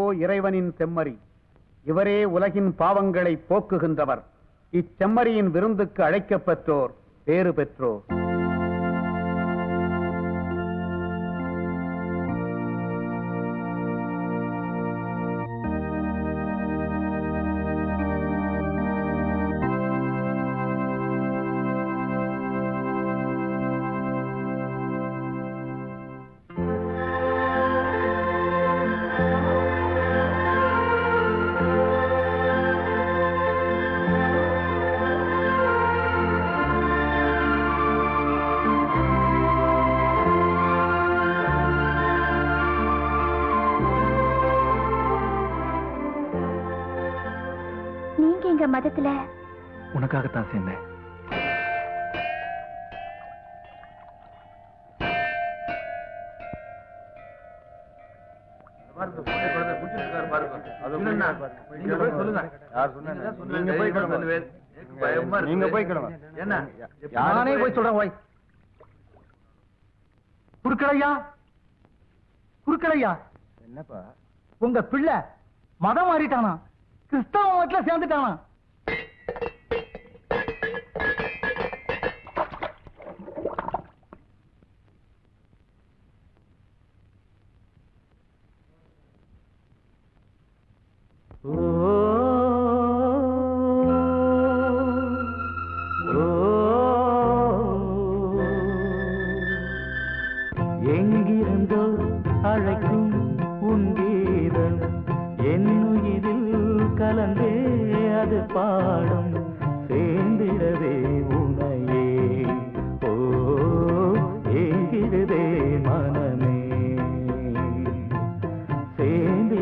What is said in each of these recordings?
ஓ இறைவனின் செம்மறி. இவரே உலகின் பாவங்களை போக்குகின்றவர். இச்செம்மறியின் விருந்துக்கு அழைக்கப் பெற்றோர் பேறு பெற்றோர். மதத்துல? உனக்காகத்தான் சேர்ந்தேன். நீங்க போய் சொல்றேன் குறுக்கலையா என்னப்பா? உங்க பிள்ளை மதம் மாறிட்டானா? கிறிஸ்தவ மதத்துல சேர்ந்துட்டானா?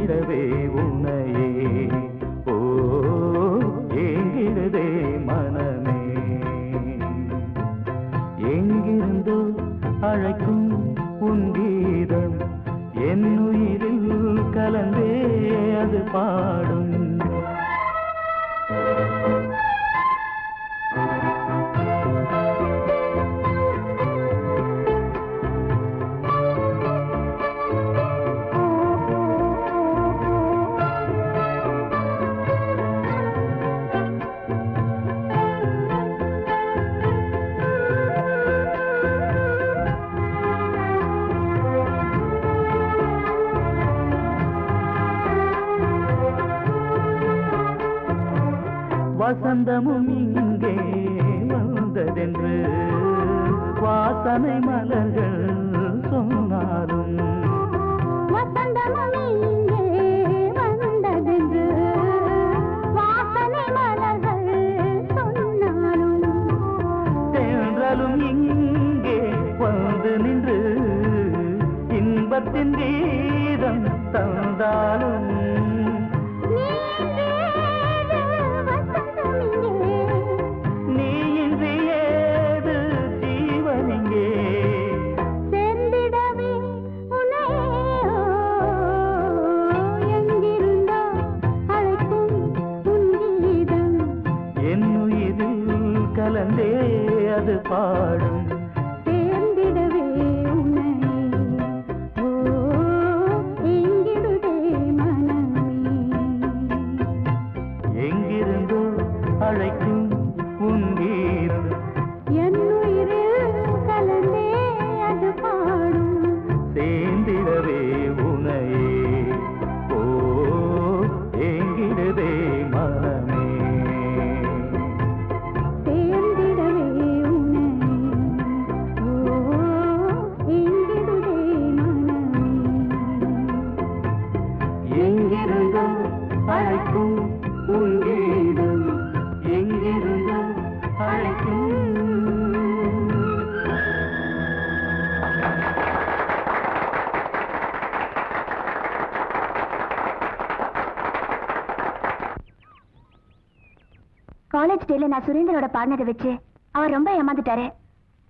சேர்ந்திடவே வசந்தமும் இங்கே வந்ததென்று வாசனை மலர் பாடும் காலேஜ் டேல நான் சுரேந்தரோட பாடினதை வச்சு அவர் ரொம்ப ஏமாந்துட்டாரு.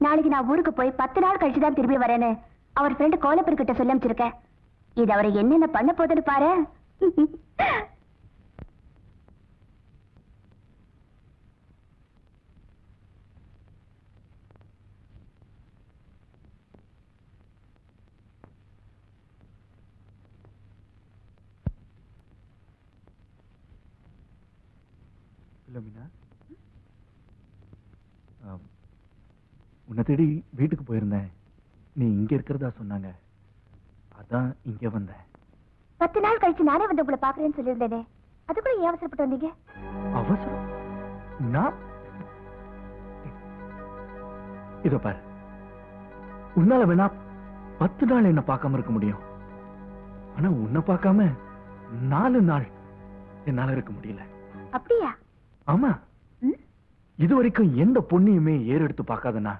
நாளைக்கு நான் ஊருக்கு போய் பத்து நாள் கழிச்சு தான் திரும்பி வரேன்னு அவர் ஃப்ரெண்டு கோலப்பர்கிட்ட சொல்ல அமைச்சிருக்கேன் இது அவரை என்னென்ன பண்ண போதுன்னு பாரு. ஆம். உன்னை தேடி வீட்டுக்கு போயிருந்தேன். நீ இங்க இருக்கிறதா சொன்னாங்க. அதான் இங்க வந்தேன். பத்து நாள் கழிச்சு நானே வந்து உங்களை பாக்குறேன்னு சொல்லியிருந்தேனே. அதுக்குள்ள ஏன் அவசரப்பட்டு வந்தீங்க? அவசரம்? நான்? இதோ பாரு. உன்னால வேணா பத்து நாள் என்ன பார்க்காம இருக்க முடியும். ஆனா உன்னை பார்க்காம நாலு நாள் என்னால இருக்க முடியல. அப்படியா? ஆமா? இது வரைக்கும் எந்த பொண்ணையுமே ஏறெடுத்து பார்க்காதனா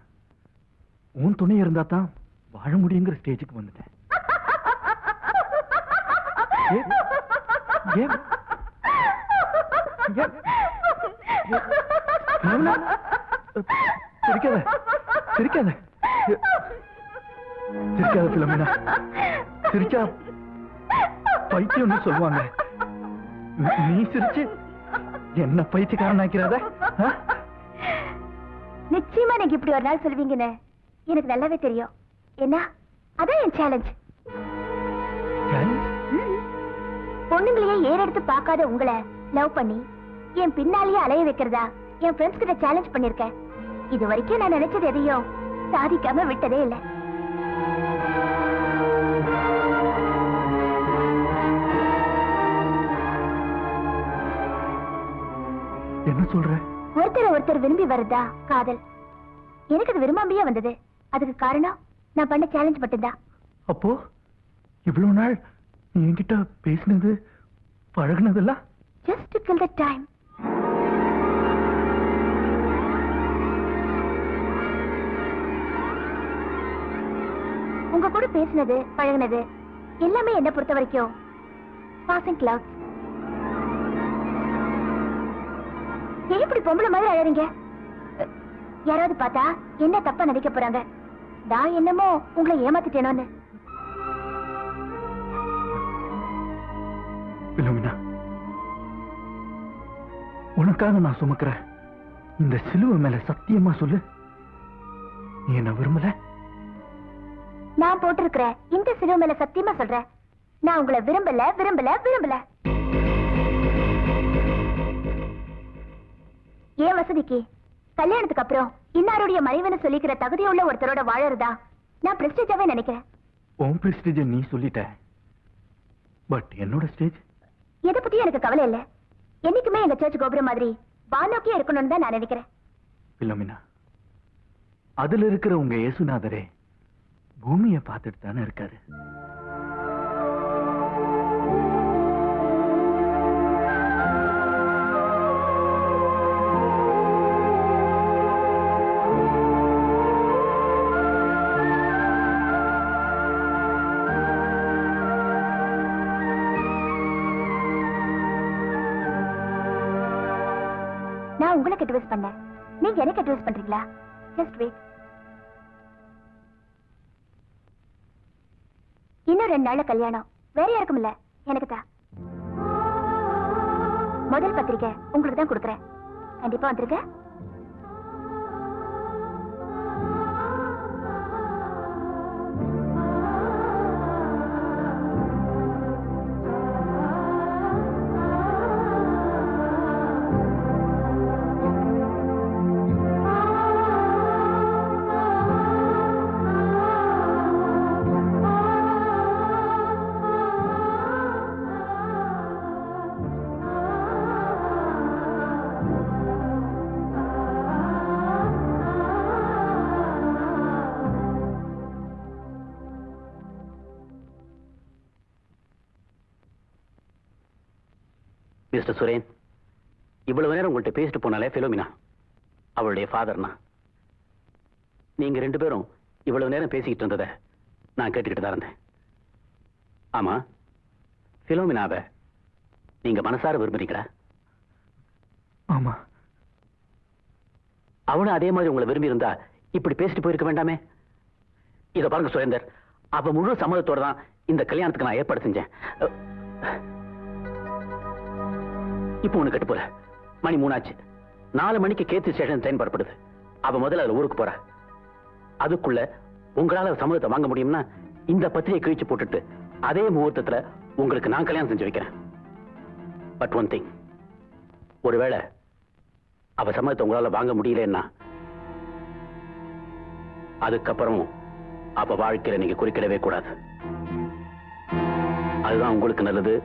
உன் துணை இருந்தா தான் வாழ முடியுங்கிற ஸ்டேஜுக்கு வந்துட்டேன்? சிரிக்காத. சிரிக்காத. சிரிக்காத பிலமினா சிரிச்சா பைத்தியம்னு சொல்லுவாங்க. நீ சிரிச்சு என்ன பைத்தியக்காரன் ஆக்கிறத நிச்சயமா நீங்க இப்படி ஒரு நாள் சொல்லுவீங்கன்னு எனக்கு நல்லாவே தெரியும். என்ன அதான் என் சேலஞ்ச் பொண்ணுங்களையே ஏறெடுத்து பார்க்காத உங்களை லவ் பண்ணி என் பின்னாலேயே அலைய வைக்கிறதா என் ஃப்ரெண்ட்ஸ் கிட்ட சேலஞ்ச் பண்ணிருக்கேன் இது வரைக்கும் நான் நினைச்சது எதையும் சாதிக்காம விட்டதே இல்ல. என்ன சொல்ற? ஒருத்தரை ஒருத்தர் விரும்பி வருதா காதல்? எனக்கு அது விரும்பாமையே வந்தது? அதுக்கு காரணம் நான் பண்ண சேலஞ்ச் மட்டும்தான். அப்போ இவ்வளவு நாள் நீ என்கிட்ட பேசினது பழகுனதெல்லாம் just to kill the time உங்க கூட பேசினது பழகுனது எல்லாமே என்ன பொறுத்த வரைக்கும் பாசிங் கிளவுட் ஏன் இப்படி பொம்பளை மாதிரி அழறீங்க யாராவது பார்த்தா என்ன தப்பா நினைக்க போறாங்க? நான் என்னமோ உங்களை ஏமாத்திட்டேனோன்னு. உனக்காக நான் சுமக்கிறேன் இந்த சிலுவை மேல சத்தியமா சொல்லு. நீ என்ன விரும்பல? நான் போட்டிருக்கிற இந்த சிலுவை மேல சத்தியமா சொல்றேன். நான் உங்களை விரும்பல விரும்பல விரும்பல. ஏன் வசதிக்கு? கல்யாணத்துக்கு அப்புறம் இன்னாருடைய மனைவின்னு சொல்லிக்கிற தகுதியுள்ள ஒருத்தரோட வாழறதா? நான் பிரஸ்டேஜாவே நினைக்கிறேன். உன் பிரஸ்டேஜ நீ சொல்லிட்ட. பட் என்னோட ஸ்டேஜ்? எதை பத்தியும் எனக்கு கவலை இல்ல. என்னைக்குமே எங்க சர்ச் கோபுரம் மாதிரி வானோக்கியே இருக்கணும்னு தான் நான் நினைக்கிறேன். பிலோமினா அதுல இருக்கிற உங்க இயேசுநாதரே பூமியை பார்த்துட்டு தானே இருக்காரு. நான் உங்களுக்கு அட்வைஸ் பண்ணேன். நீங்க எனக்கு அட்வைஸ் பண்றீங்களா? ஜஸ்ட் வெயிட் இன்னும் ரெண்டு நாள்ல கல்யாணம். வேற யாருக்கும் இல்ல. எனக்கு தான். முதல் பத்திரிக்கை உங்களுக்கு தான் கொடுக்குறேன். கண்டிப்பா வந்திருக்கேன் மிஸ்டர் சுரேன் இவ்வளவு நேரம் உங்கள்கிட்ட பேசிட்டு போனாலே பிலோமினா அவளுடைய ஃபாதர்னா நீங்க ரெண்டு பேரும் இவ்வளவு நேரம் பேசிக்கிட்டு இருந்ததை நான் கேட்டுக்கிட்டு தான் இருந்தேன். ஆமா பிலோமினாவை நீங்க மனசார விரும்புறீங்களா? ஆமா. அவனும் அதே மாதிரி உங்களை விரும்பி இருந்தா இப்படி பேசிட்டு போயிருக்க வேண்டாமே? இத பாருங்க சுரேந்தர் அவ முழு சம்மதத்தோட தான் இந்த கல்யாணத்துக்கு நான் ஏற்பாடு செஞ்சேன். இப்போ ஒண்ணு கட்டு போல மணி மூணாச்சு. நாலு மணிக்கு கேத்து ஸ்டேஷன் ட்ரெயின் புறப்படுது. அவ முதல்ல அதுல ஊருக்கு போறா. அதுக்குள்ள உங்களால சம்மதத்தை வாங்க முடியும்னா இந்த பத்திரிகை கிழிச்சு போட்டுட்டு அதே முகூர்த்தத்துல உங்களுக்கு நான் கல்யாணம் செஞ்சு வைக்கிறேன். பட் ஒன் திங் ஒருவேளை அவ சம்மதத்தை உங்களால வாங்க முடியலன்னா அதுக்கப்புறம் அவ வாழ்க்கையில நீங்க குறுக்கிடவே கூடாது. அதுதான் உங்களுக்கு நல்லது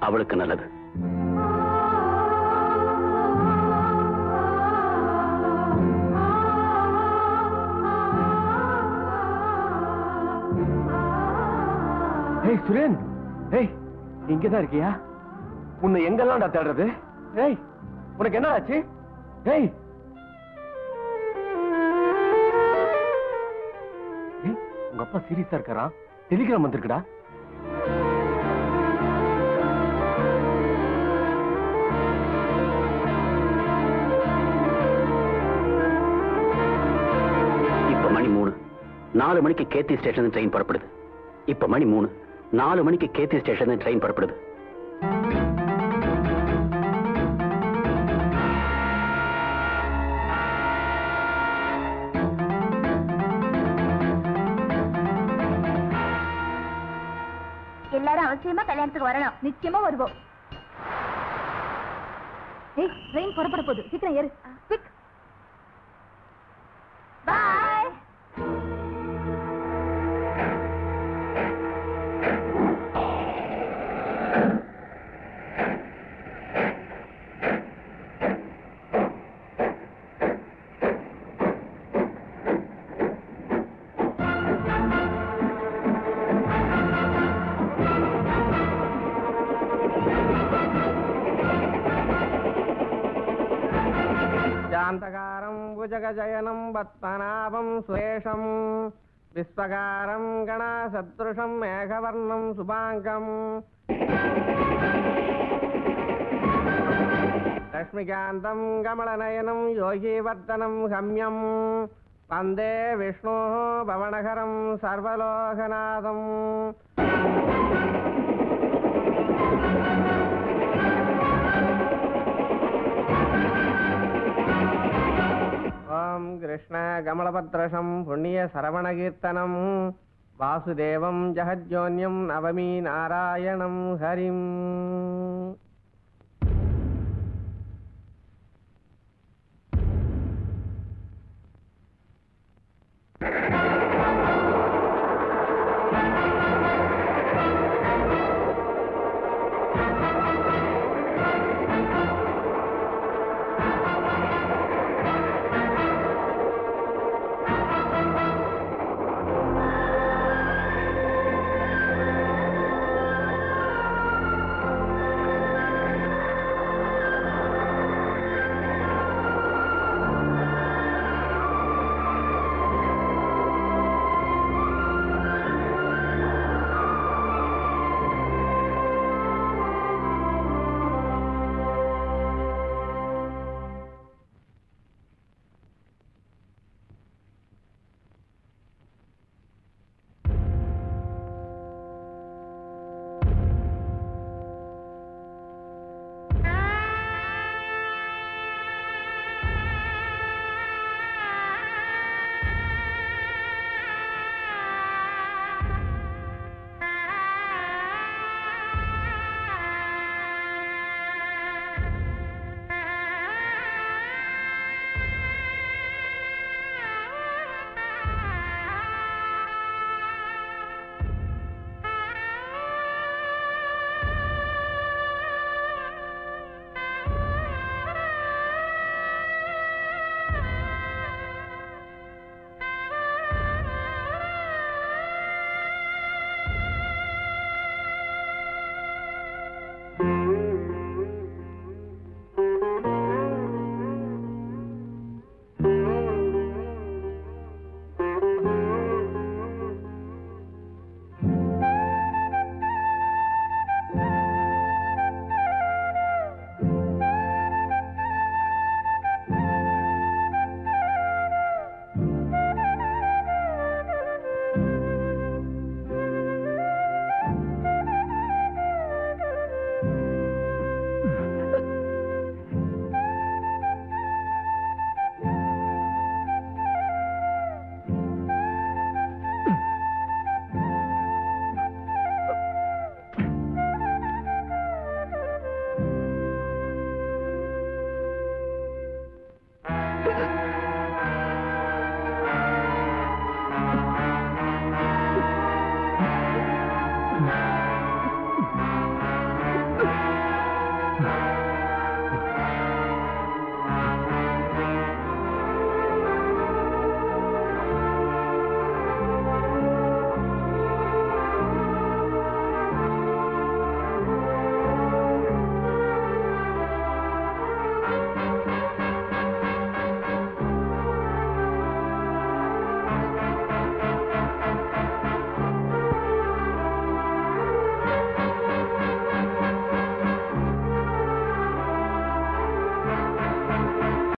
அவளுக்கு நல்லது. ஏய் சுரேன். ஏய் இங்கதான் இருக்கியா? உன்னை எங்கெல்லாம் நான் தேடுறது? ஏய் உனக்கு என்ன ஆச்சு ஏய். ஏய், உங்க அப்பா சீரியஸா இருக்காரா? டெலிகிராம் வந்திருக்குடா. இப்ப மணி மூணு. நாலு மணிக்கு கேத்தி ஸ்டேஷன் ட்ரெயின் புறப்படுது. இப்ப மணி மூணு. நாலு மணிக்கு கேத்தி ஸ்டேஷன் ட்ரெயின் புறப்படுது. எல்லாரும் அவசியமா கல்யாணத்துக்கு வரணும். நிச்சயமா வருவோம். ட்ரெயின் புறப்பட போகுது. சீக்கிரம் ஏறு. குவிக் பாய் ஜகஜயனம் பத்மநாபம் சுரேஷம் விஸ்வகாரம் கணாசத்ருஷம் மேகவர்ணம் சுபாங்கம் லக்ஷ்மிகாந்தம் கமலநயனம் யோகிவர்த்தனம் ஹம்யம் வந்தே விஷ்ணோ பவனகரம் சர்வலோகநாதம் ராம் கிருஷ்ண கமலபத்ரஷம் புண்ணிய சரவணகீர்த்தனம் வாசுதேவம் ஜெகஜோன்யம் நவமி நாராயணம் ஹரிம்.